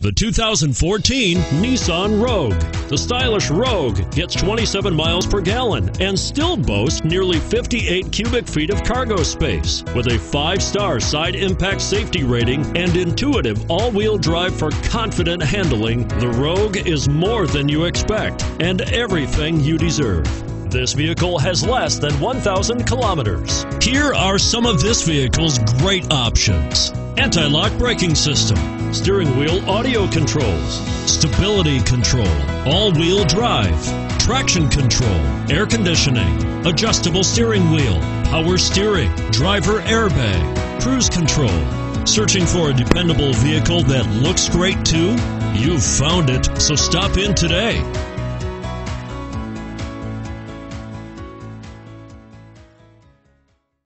The 2014 Nissan Rogue. The stylish Rogue gets 27 miles per gallon and still boasts nearly 58 cubic feet of cargo space. With a five star side impact safety rating and intuitive all wheel drive for confident handling, the Rogue is more than you expect and everything you deserve. This vehicle has less than 1,000 kilometers. Here are some of this vehicle's great options anti lock braking system, steering wheel audio controls, stability control, all wheel drive, traction control, air conditioning, adjustable steering wheel, power steering, driver airbag, cruise control. Searching for a dependable vehicle that looks great too? You've found it, so stop in today.